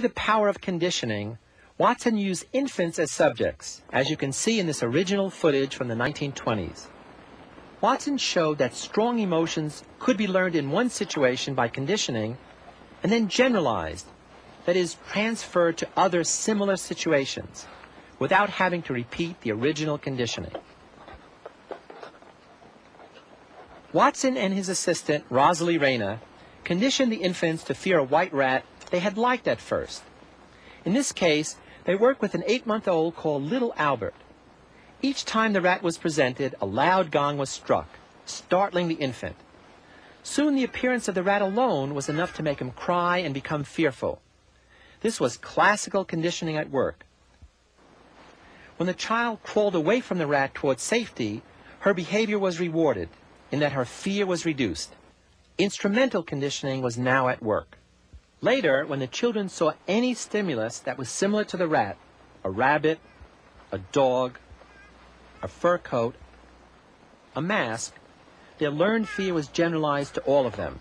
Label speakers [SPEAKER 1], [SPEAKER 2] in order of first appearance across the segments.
[SPEAKER 1] the power of conditioning, Watson used infants as subjects, as you can see in this original footage from the 1920s. Watson showed that strong emotions could be learned in one situation by conditioning and then generalized, that is, transferred to other similar situations without having to repeat the original conditioning. Watson and his assistant, Rosalie Rayner, conditioned the infants to fear a white rat they had liked at first. In this case, they worked with an eight-month-old called Little Albert. Each time the rat was presented, a loud gong was struck, startling the infant. Soon the appearance of the rat alone was enough to make him cry and become fearful. This was classical conditioning at work. When the child crawled away from the rat towards safety, her behavior was rewarded in that her fear was reduced. Instrumental conditioning was now at work. Later, when the children saw any stimulus that was similar to the rat, a rabbit, a dog, a fur coat, a mask, their learned fear was generalized to all of them.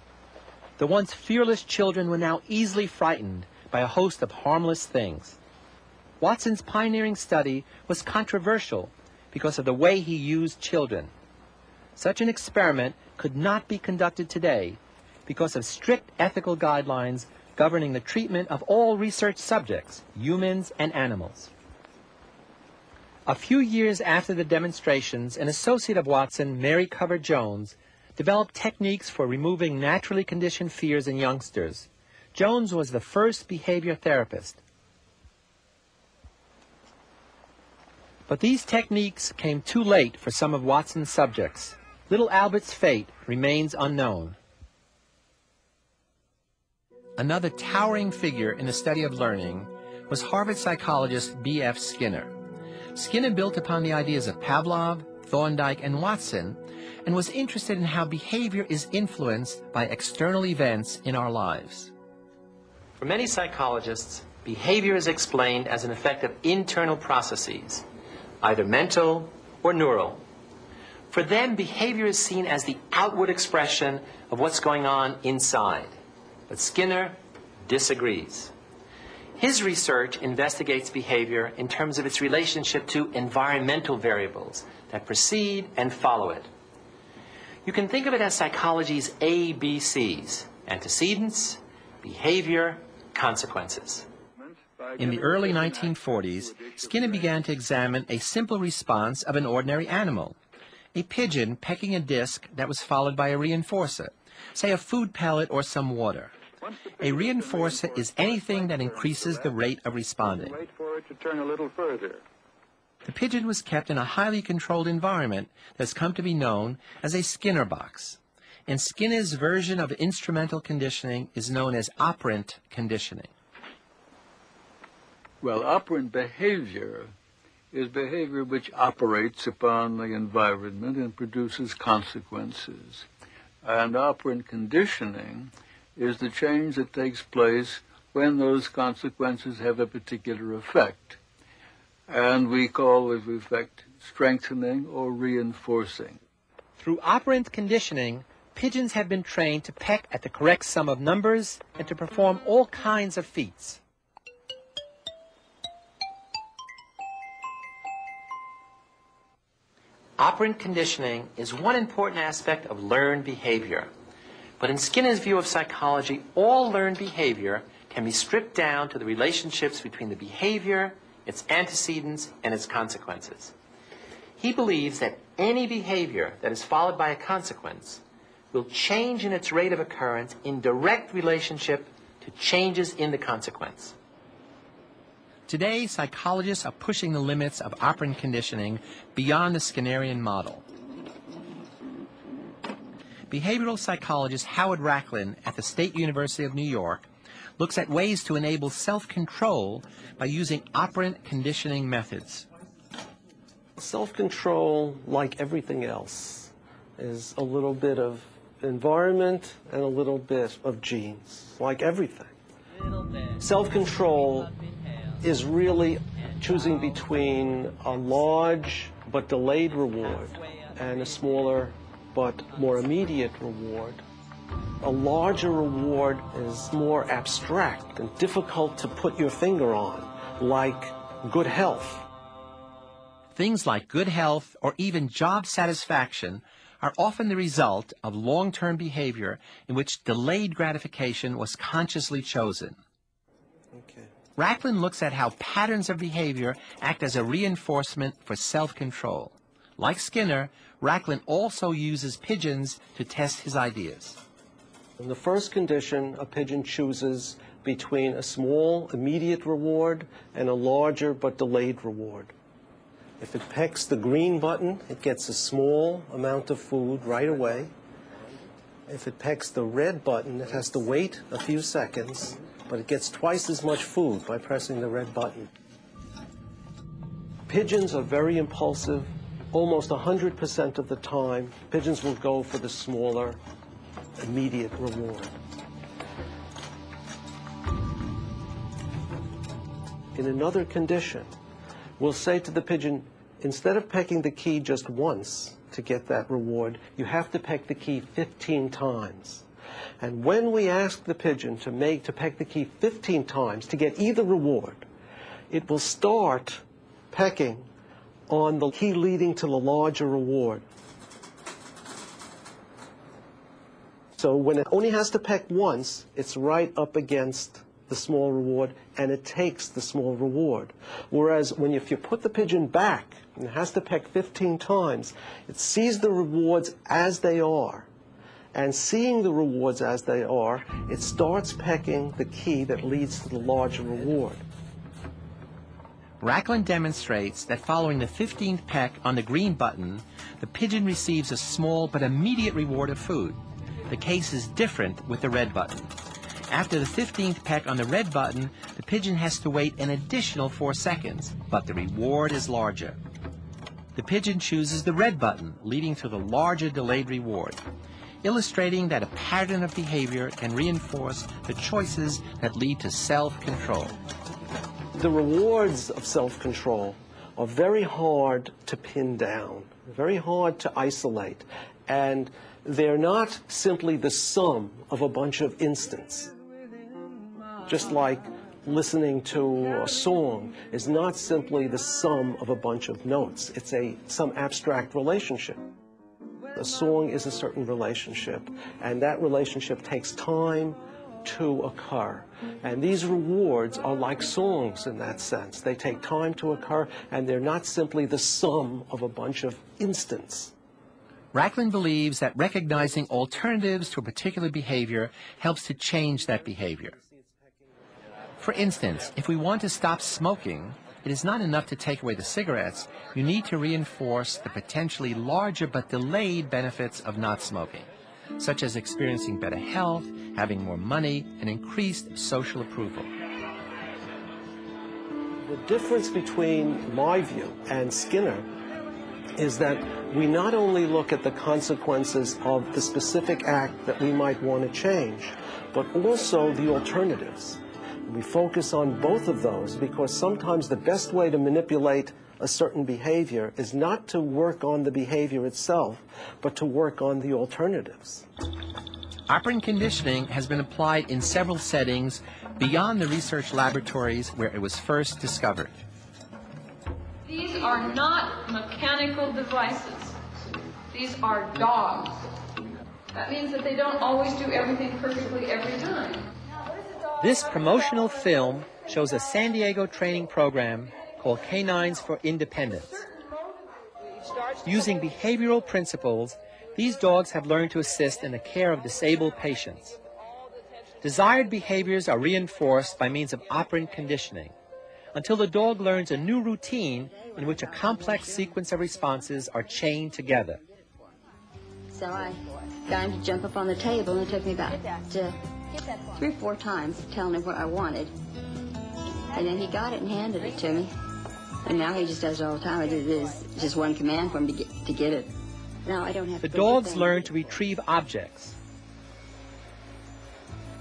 [SPEAKER 1] The once fearless children were now easily frightened by a host of harmless things. Watson's pioneering study was controversial because of the way he used children. Such an experiment could not be conducted today because of strict ethical guidelines governing the treatment of all research subjects, humans and animals. A few years after the demonstrations, an associate of Watson, Mary Cover Jones, developed techniques for removing naturally conditioned fears in youngsters. Jones was the first behavior therapist. But these techniques came too late for some of Watson's subjects. Little Albert's fate remains unknown. Another towering figure in the study of learning was Harvard psychologist B.F. Skinner. Skinner built upon the ideas of Pavlov, Thorndike, and Watson, and was interested in how behavior is influenced by external events in our lives. For many psychologists, behavior is explained as an effect of internal processes, either mental or neural. For them, behavior is seen as the outward expression of what's going on inside. But Skinner disagrees. His research investigates behavior in terms of its relationship to environmental variables that precede and follow it. You can think of it as psychology's ABCs antecedents, behavior, consequences. In the early 1940s, Skinner began to examine a simple response of an ordinary animal a pigeon pecking a disc that was followed by a reinforcer, say a food pellet or some water. A reinforcer is anything that increases the rate of responding. The pigeon was kept in a highly controlled environment that's come to be known as a Skinner box. And Skinner's version of instrumental conditioning is known as operant conditioning.
[SPEAKER 2] Well, operant behavior is behavior which operates upon the environment and produces consequences. And operant conditioning is the change that takes place when those consequences have a particular effect. And we call this effect strengthening or reinforcing.
[SPEAKER 1] Through operant conditioning, pigeons have been trained to peck at the correct sum of numbers and to perform all kinds of feats. Operant conditioning is one important aspect of learned behavior. But in Skinner's view of psychology, all learned behavior can be stripped down to the relationships between the behavior, its antecedents, and its consequences. He believes that any behavior that is followed by a consequence will change in its rate of occurrence in direct relationship to changes in the consequence. Today, psychologists are pushing the limits of operant conditioning beyond the Skinnerian model. Behavioral psychologist Howard Rachlin at the State University of New York looks at ways to enable self-control by using operant conditioning methods.
[SPEAKER 3] Self-control, like everything else, is a little bit of environment and a little bit of genes, like everything. Self-control is really choosing between a large but delayed reward and a smaller but more immediate reward. A larger reward is more abstract and difficult to put your finger on, like good health.
[SPEAKER 1] Things like good health or even job satisfaction are often the result of long-term behavior in which delayed gratification was consciously chosen.
[SPEAKER 3] Okay.
[SPEAKER 1] Rachlin looks at how patterns of behavior act as a reinforcement for self-control. Like Skinner, Rachlin also uses pigeons to test his ideas.
[SPEAKER 3] In the first condition, a pigeon chooses between a small immediate reward and a larger but delayed reward. If it pecks the green button, it gets a small amount of food right away. If it pecks the red button, it has to wait a few seconds, but it gets twice as much food by pressing the red button. Pigeons are very impulsive. Almost 100% of the time, pigeons will go for the smaller, immediate reward. In another condition, we'll say to the pigeon, instead of pecking the key just once to get that reward, you have to peck the key 15 times. And when we ask the pigeon to make to peck the key 15 times to get either reward, it will start pecking on the key leading to the larger reward. So when it only has to peck once, it's right up against the small reward and it takes the small reward. Whereas when if you put the pigeon back and it has to peck 15 times, it sees the rewards as they are. And seeing the rewards as they are, it starts pecking the key that leads to the larger reward.
[SPEAKER 1] Rachlin demonstrates that following the 15th peck on the green button, the pigeon receives a small but immediate reward of food. The case is different with the red button. After the 15th peck on the red button, the pigeon has to wait an additional four seconds, but the reward is larger. The pigeon chooses the red button, leading to the larger delayed reward, illustrating that a pattern of behavior can reinforce the choices that lead to self-control.
[SPEAKER 3] The rewards of self-control are very hard to pin down, very hard to isolate, and they're not simply the sum of a bunch of instants. Just like listening to a song is not simply the sum of a bunch of notes. It's a some abstract relationship. A song is a certain relationship, and that relationship takes time to occur. And these rewards are like songs in that sense. They take time to occur, and they're not simply the sum of a bunch of instants.
[SPEAKER 1] Rachlin believes that recognizing alternatives to a particular behavior helps to change that behavior. For instance, if we want to stop smoking, it is not enough to take away the cigarettes. You need to reinforce the potentially larger but delayed benefits of not smoking, such as experiencing better health, having more money, and increased social approval.
[SPEAKER 3] The difference between my view and Skinner is that we not only look at the consequences of the specific act that we might want to change, but also the alternatives. We focus on both of those because sometimes the best way to manipulate a certain behavior is not to work on the behavior itself, but to work on the alternatives.
[SPEAKER 1] Operant conditioning has been applied in several settings beyond the research laboratories where it was first discovered.
[SPEAKER 4] These are not mechanical devices. These are dogs. That means that they don't always do everything perfectly every time.
[SPEAKER 1] This promotional film shows a San Diego training program called Canines for Independence. Using behavioral principles, these dogs have learned to assist in the care of disabled patients. Desired behaviors are reinforced by means of operant conditioning until the dog learns a new routine in which a complex sequence of responses are chained together.
[SPEAKER 5] So I got him to jump up on the table, and it took me about uh, three or four times telling him what I wanted. And then he got it and handed it to me. And now he just does it all the time. It is just one command for him to get, to get it. Now I don't have
[SPEAKER 1] The
[SPEAKER 5] to go
[SPEAKER 1] dogs learn to retrieve objects.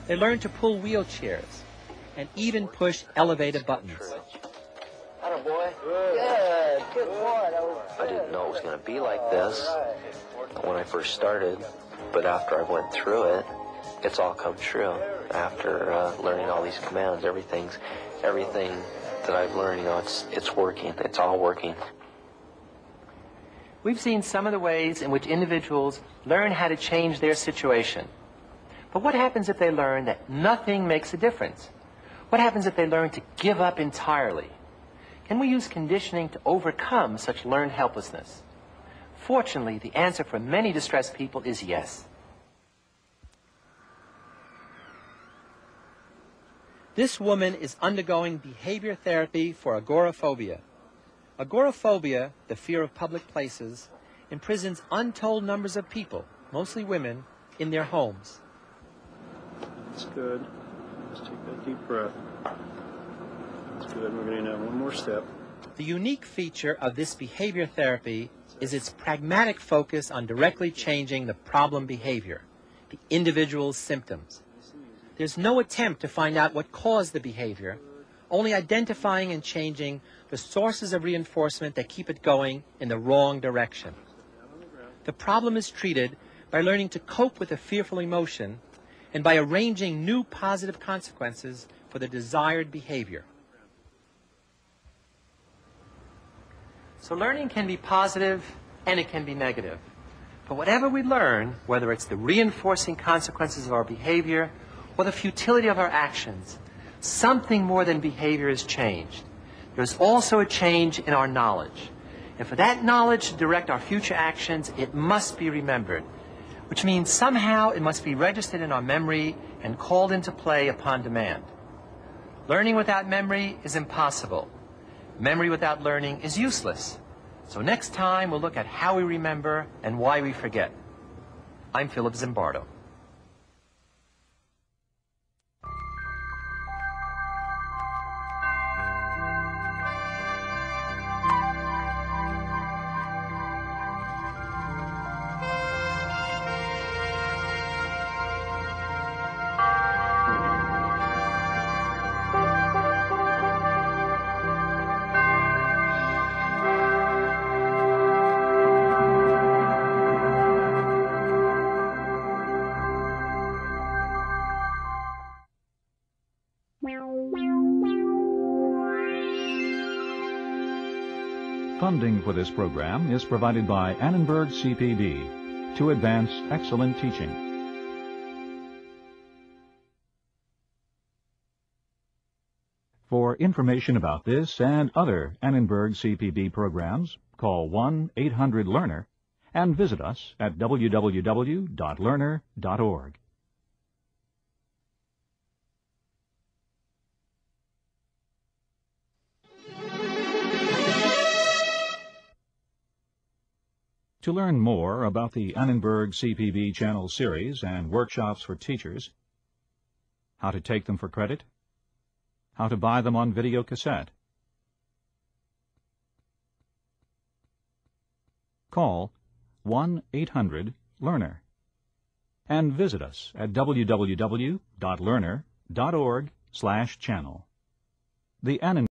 [SPEAKER 1] They learn to pull wheelchairs and even push elevator buttons.
[SPEAKER 6] boy. Good. Good boy. That I didn't know it was going to be like this when I first started, but after I went through it,
[SPEAKER 7] it's all come true after uh, learning all these commands. Everything's everything that I've learned, you know, it's it's working. It's all working.
[SPEAKER 1] We've seen some of the ways in which individuals learn how to change their situation. But what happens if they learn that nothing makes a difference? What happens if they learn to give up entirely? Can we use conditioning to overcome such learned helplessness? Fortunately, the answer for many distressed people is yes. This woman is undergoing behavior therapy for agoraphobia. Agoraphobia, the fear of public places, imprisons untold numbers of people, mostly women, in their homes.
[SPEAKER 8] That's good. Just take that deep breath. That's good. We're going to have one more step.
[SPEAKER 1] The unique feature of this behavior therapy is its pragmatic focus on directly changing the problem behavior, the individual's symptoms. There's no attempt to find out what caused the behavior, only identifying and changing the sources of reinforcement that keep it going in the wrong direction. The problem is treated by learning to cope with a fearful emotion and by arranging new positive consequences for the desired behavior. So learning can be positive and it can be negative. But whatever we learn, whether it's the reinforcing consequences of our behavior or the futility of our actions, something more than behavior is changed. There's also a change in our knowledge. And for that knowledge to direct our future actions, it must be remembered, which means somehow it must be registered in our memory and called into play upon demand. Learning without memory is impossible. Memory without learning is useless. So next time we'll look at how we remember and why we forget. I'm Philip Zimbardo.
[SPEAKER 9] Funding for this program is provided by Annenberg CPB to advance excellent teaching. For information about this and other Annenberg CPB programs, call 1-800-LEARNER and visit us at www.learner.org. To learn more about the Annenberg CPB Channel series and workshops for teachers, how to take them for credit, how to buy them on video cassette, call 1-800-LEARNER and visit us at www.learner.org slash channel. The Annenberg